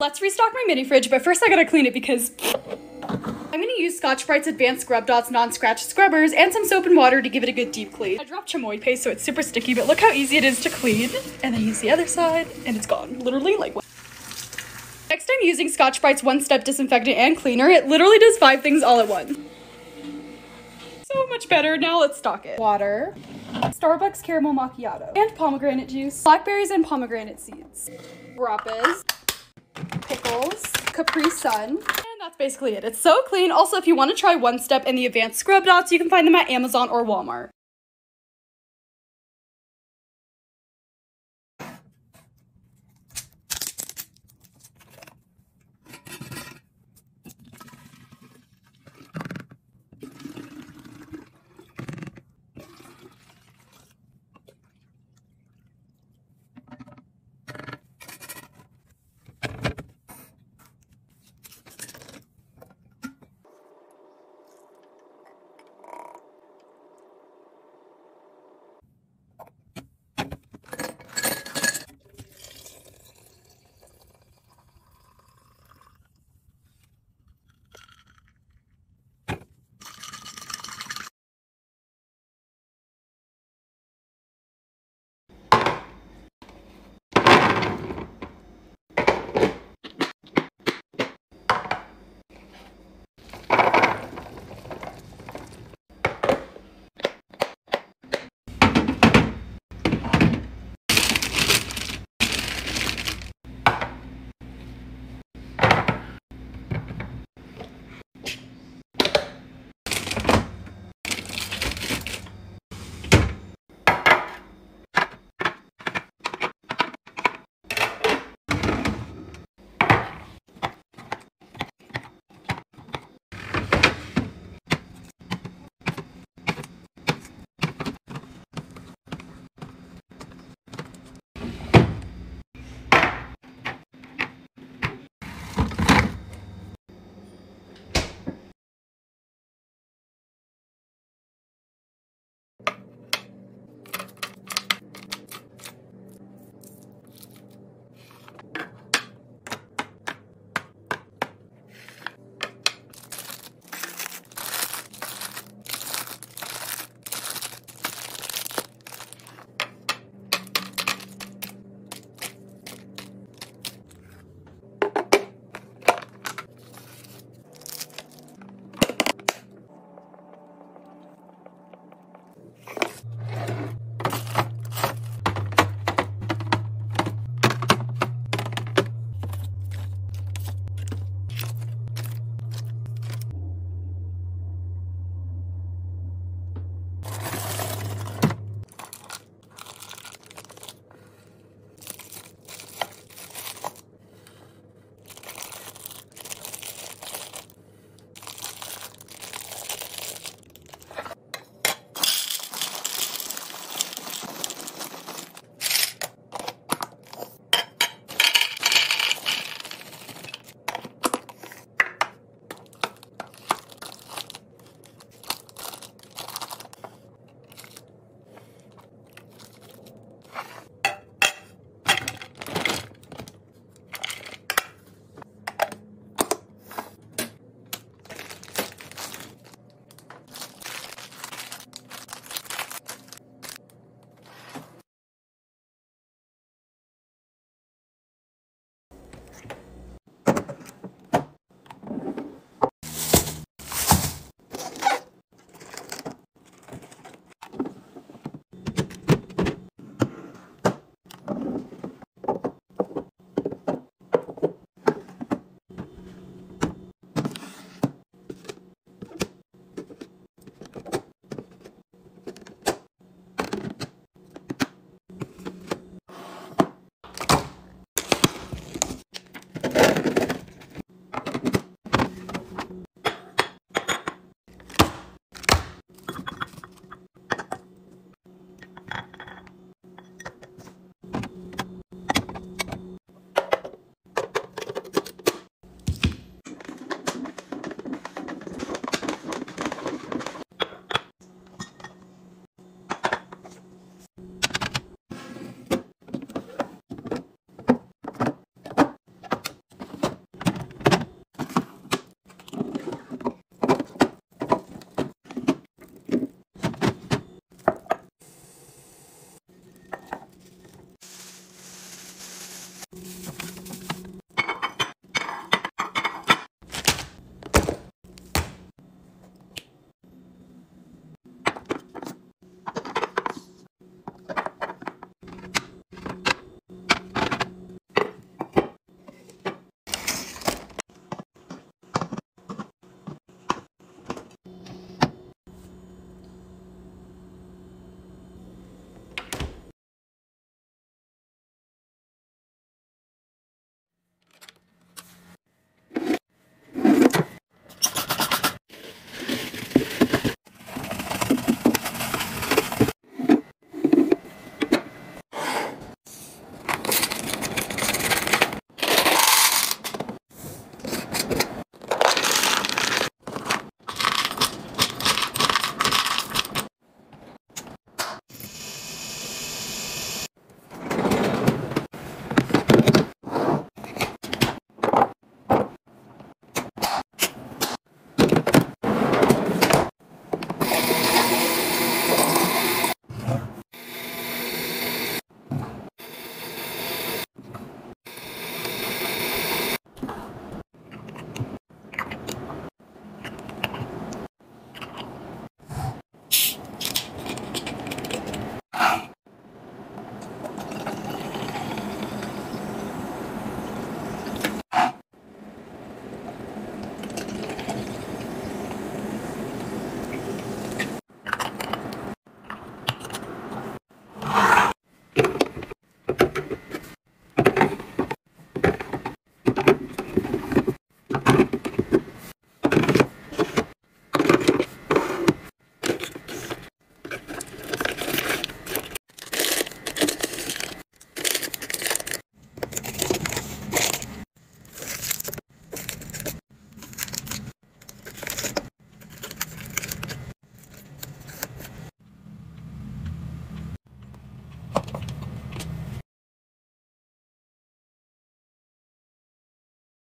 Let's restock my mini fridge, but first I gotta clean it because I'm gonna use Scotch-Brite's Advanced Scrub Dots Non-Scratch Scrubbers and some soap and water to give it a good deep clean. I dropped chamoy paste so it's super sticky, but look how easy it is to clean. And then use the other side and it's gone. Literally like Next I'm using Scotch-Brite's one-step disinfectant and cleaner. It literally does five things all at once. So much better. Now let's stock it. Water, Starbucks caramel macchiato, and pomegranate juice, blackberries and pomegranate seeds, Rappas, pickles, Capri Sun, and that's basically it. It's so clean. Also, if you want to try One Step and the Advanced Scrub Dots, you can find them at Amazon or Walmart.